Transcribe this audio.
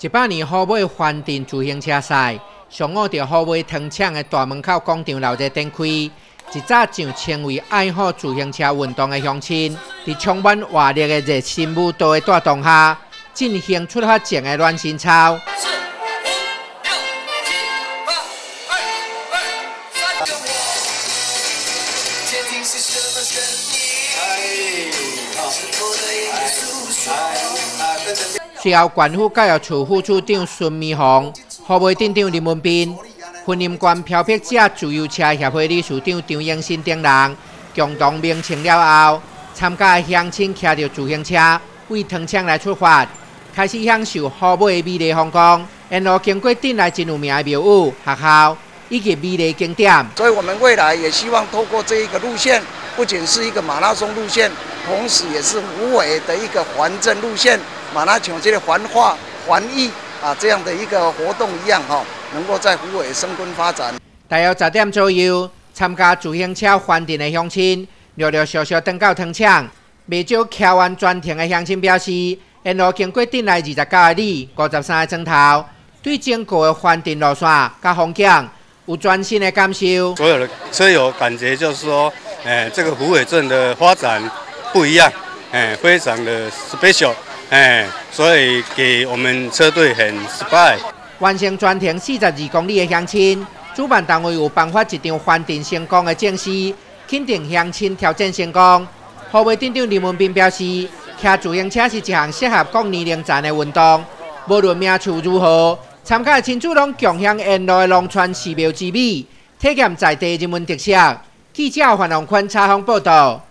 一百年虎尾环镇自行车赛，上午在虎尾糖厂的大门口广场闹热展开。一早就成为爱好自行车运动的乡亲，在充满活力的热心舞蹈的带动下，进行出发前的暖身操。随后，官府教育处副处长孙美红、河尾镇长林文斌、婚姻观漂泊者自由车协会理事长张英新等人共同鸣请了后，参加乡亲骑着自行车为糖厂来出发，开始享受河尾的美丽风光，沿路经过镇内真有名的庙宇、学校以及美丽景点。所以我们未来也希望透过这一个路线，不仅是一个马拉松路线，同时也是无尾的一个环镇路线。马拉松这个环化、环艺啊，这样的一个活动一样哈，能够在湖尾生根发展。大约十点左右，参加自行车环镇的乡亲陆陆续续登到糖厂。未少骑完专程的乡亲表示，沿路经过镇内二十九个里、五十三个钟头，对整个的环镇路线甲风景有全新的感受。所有的车友感觉就是说，诶，这个湖尾镇的发展不一样，诶，非常的 special。哎，所以给我们车队很 spy。完成全程四十二公里的乡亲，主办单位有颁发一张环定成功的证书，肯定乡亲挑战成功。后卫镇长林文斌表示，骑自行车是一项适合各年龄层的运动，无论名次如何，参加的亲子拢共享沿路的农村寺庙之美，体验在地人文特色。记者范龙坤采访报道。